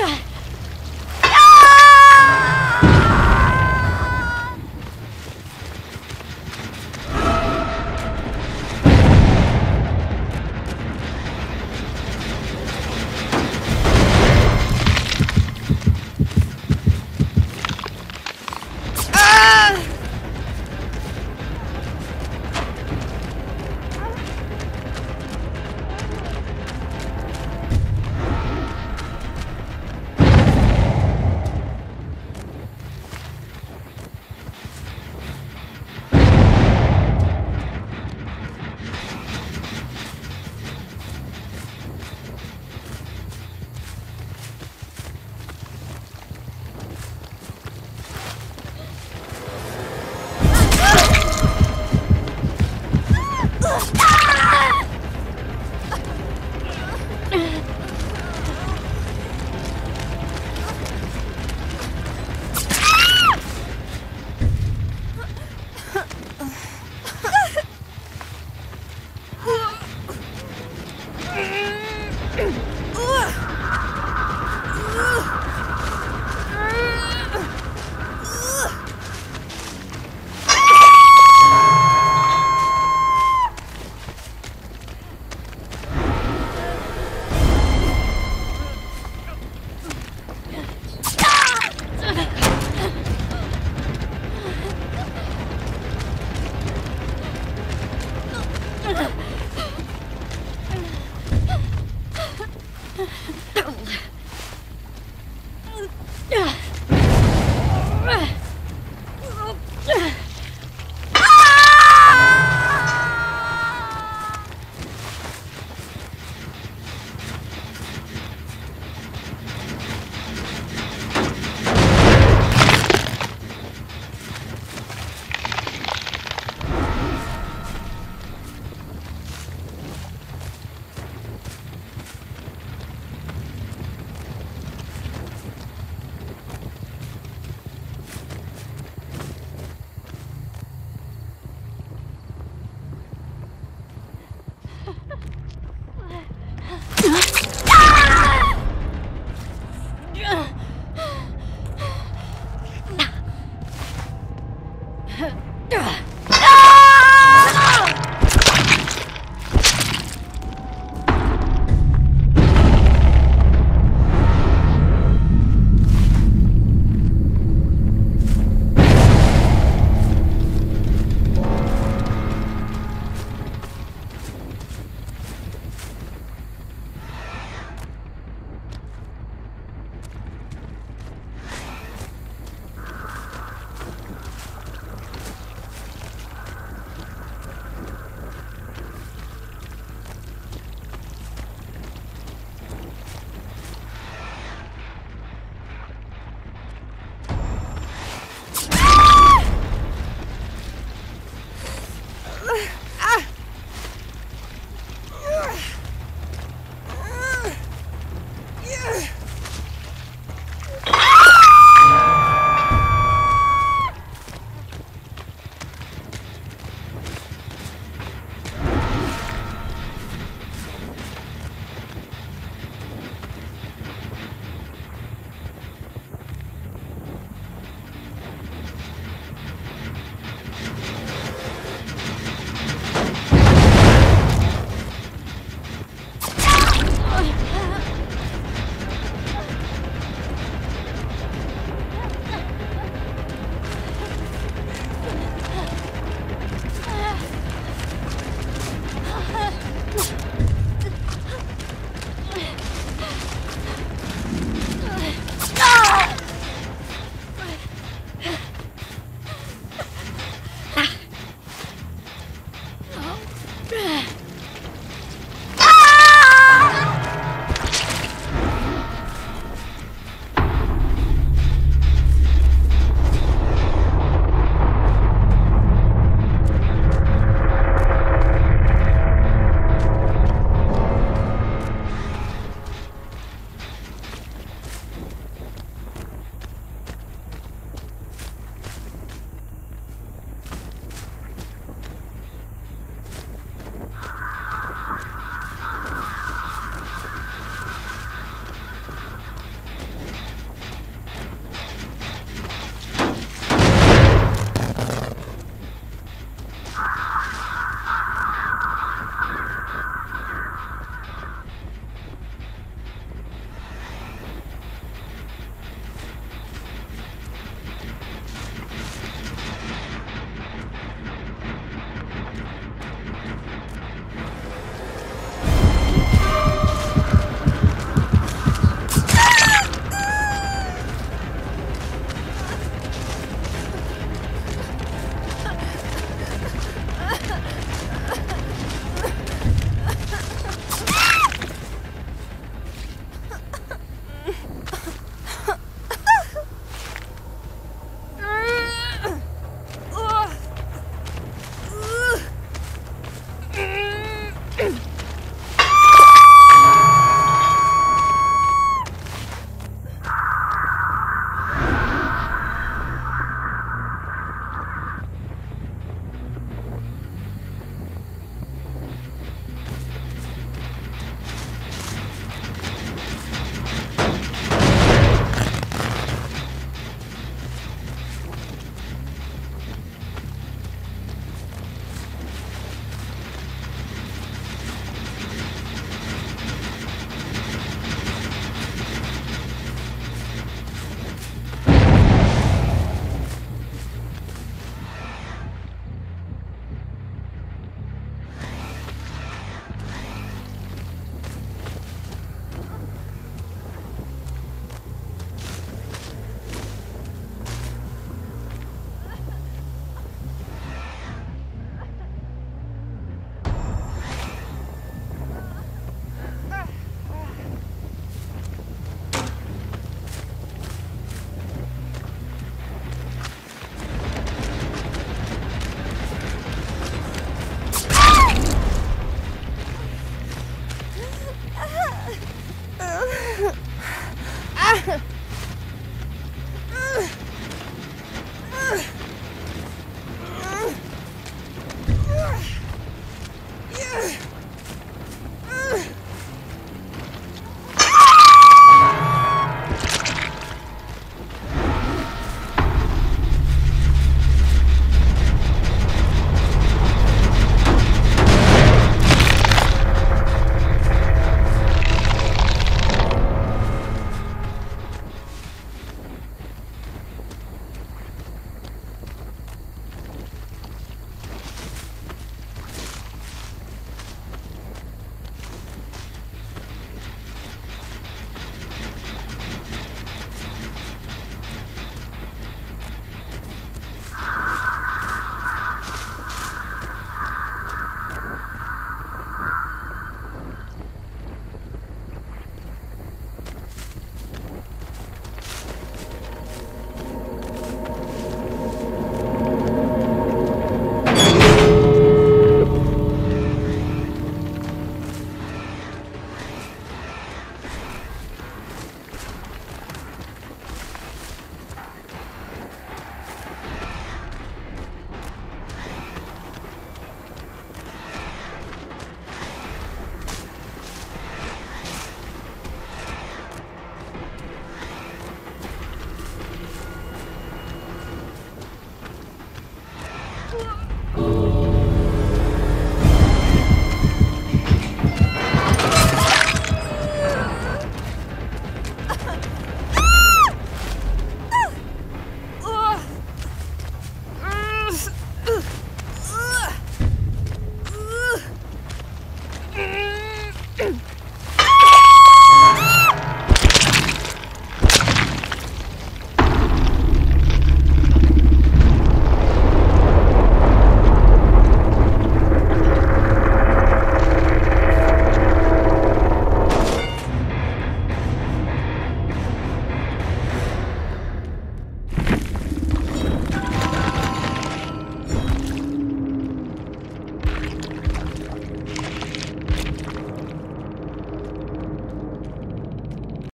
God.